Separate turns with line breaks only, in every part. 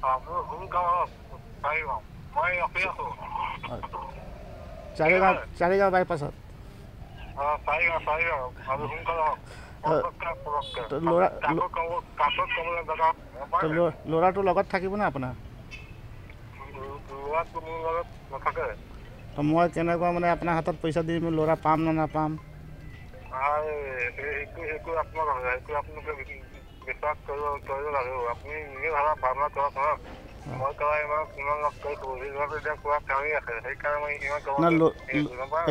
চাৰিগাঁও বাইপাছত
ল'ৰাটো লগত থাকিব
নে আপোনাৰ মই কেনেকুৱা মানে আপোনাৰ হাতত পইচা দিম ল'ৰা পাম নে নাপাম
বিশ্বাস কৰিব কৰিব লাগিব আপুনি নিজে ভাবা ভাবনা কৰক ন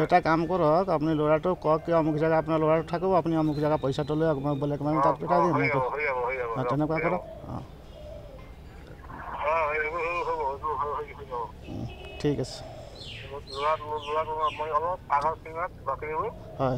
এটা কাম কৰক আপুনি ল'ৰাটো কওক কিয় অমুক জেগা আপোনাৰ ল'ৰাটো থাকিব আপুনি অমুক জেগা পইচাটো লৈ মই বেলেগ মানে তাত পঠাই দিম তেনেকুৱা কৰক ঠিক আছে হয়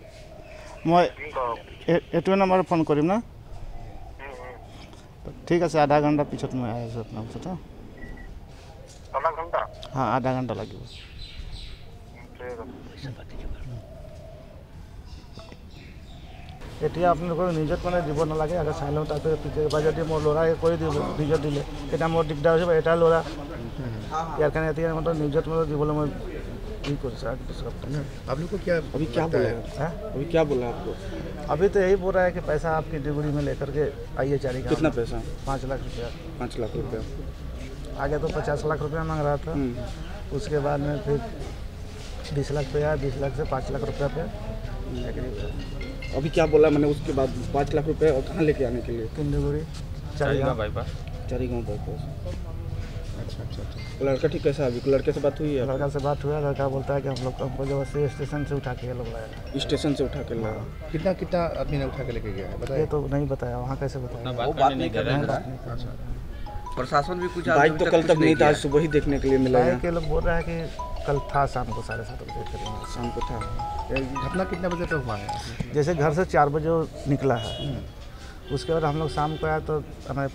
মই
এইটোৱে নম্বৰত ফোন কৰিম ন ঠিক আছে আধা ঘণ্টা পিছত মই আহি আছোঁ আপোনাৰ
পিছত
হা আধা ঘণ্টা লাগিব এতিয়া আপোনালোকক নিজত মানে দিব নালাগে আগে চাই লওঁ তাতে কেতিয়াবা যদি মোৰ ল'ৰাই কৰি দিব নিজত দিলে তেতিয়া মোৰ দিগদাৰ হৈছে বা এটা ল'ৰা ইয়াৰ কাৰণে এতিয়া মানে নিজত মানে দিবলৈ মই इनको
आप लोग को क्या
अभी क्या बोला है,
हाँ?
अभी क्या बोला आपको
अभी तो यही बोल रहा है कि पैसा आपकी डिग्री में लेकर के आइए चार
कितना पैसा
पाँच लाख रुपया
पाँच लाख रुपया
आगे तो पचास लाख रुपया मांग रहा था
हम्म।
उसके बाद में फिर बीस लाख पे आया बीस लाख से पाँच लाख रुपया पे हम्म।
अभी क्या बोला मैंने उसके बाद पाँच लाख रुपया और कहाँ लेके आने के लिए
किंडीगुड़ी चारी गाँव बाईपास
चारी गाँव बाईपास अच्छा लड़का ठीक कैसा अभी लड़के से बात हुई है
लड़का से बात हुआ लड़का बोलता है कि हम लोग तो हमको जो है स्टेशन से उठा के लोग लाया
स्टेशन से उठा के लाया हाँ।
कितना कितना आदमी ने उठा के लेके गया है बताया
तो नहीं बताया वहाँ कैसे बताया
वो बात नहीं कर रहे
हैं अच्छा।
प्रशासन भी कुछ
बाइक तो कल तक नहीं था सुबह ही देखने के लिए मिला
है लोग बोल रहा है कि कल था शाम को साढ़े सात बजे
शाम को था
घटना कितने बजे तक हुआ है
जैसे घर से चार बजे निकला है उसके बाद हम लोग शाम को आया तो हमारे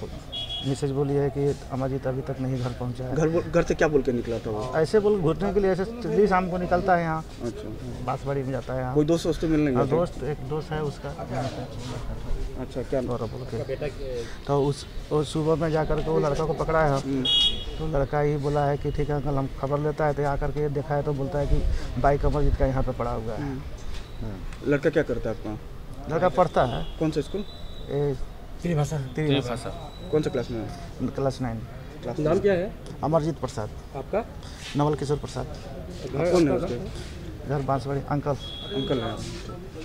मिसेज बोली है कि अमरजीत अभी तक नहीं घर पहुंचा है
घर घर से क्या बोल के निकला था वो
ऐसे बोल घुटने के लिए ऐसे डेली शाम को निकलता है यहाँ
अच्छा
बांसबाड़ी में जाता है यहाँ
कोई दोस्त उससे तो
मिलने
गया हाँ,
दोस्त एक दोस्त है उसका
अच्छा क्या
गौरव बोल के तो उस और सुबह में जा करके वो लड़का को पकड़ा है
हम्म।
तो लड़का ही बोला है कि ठीक है अंकल हम खबर लेता है तो यहाँ करके देखा है तो बोलता है कि बाइक अमरजीत का यहाँ पर पड़ा हुआ है हम्म।
लड़का क्या करता है आपका
लड़का पढ़ता है
कौन सा स्कूल
त्रिभाषा त्रिभाषा
कौन सा क्लास में
क्लास नाइन
नाम क्या है
अमरजीत प्रसाद
आपका
नवल किशोर प्रसाद घर बांसवाड़ी अंकल
अंकल है